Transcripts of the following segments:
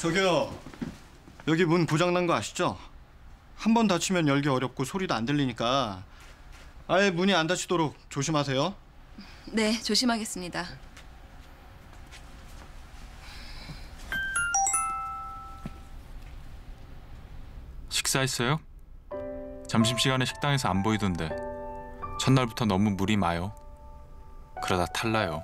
저기요. 여기 문 고장난 거 아시죠? 한 번 닫히면 열기 어렵고 소리도 안 들리니까 아예 문이 안 닫히도록 조심하세요. 네, 조심하겠습니다. 식사했어요? 점심시간에 식당에서 안 보이던데 첫날부터 너무 물이 마요. 그러다 탈나요.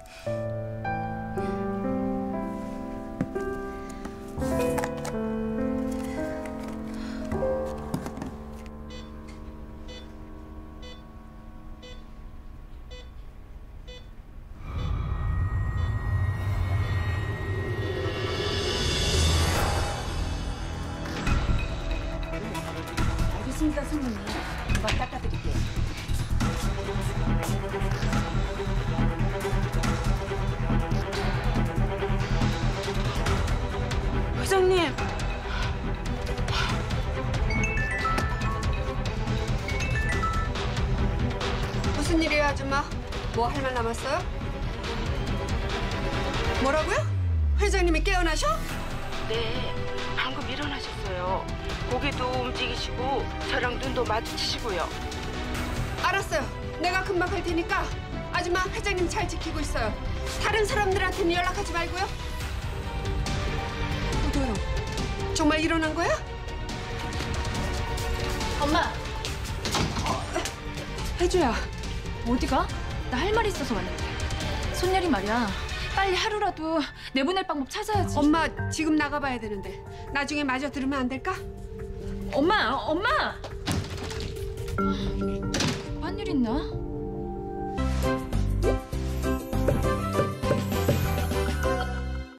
알겠습니다, 선생님. 금방 닦아드릴게요. 회장님. 무슨 일이에요, 아줌마? 뭐 할 말 남았어요? 뭐라고요? 회장님이 깨어나셔? 네, 방금 일어나셨어요. 고개도 움직이시고 저랑 눈도 마주치시고요. 알았어요. 내가 금방 갈 테니까 아줌마 회장님 잘 지키고 있어요. 다른 사람들한테는 연락하지 말고요. 도도요. 정말 일어난 거야? 엄마, 해줘야. 어디가? 나 할 말 있어서 왔는데. 손녀리 말이야. 빨리 하루라도 내보낼 방법 찾아야지. 엄마 지금 나가봐야 되는데 나중에 마저 들으면 안 될까? 엄마, 엄마! 뭔일 있나?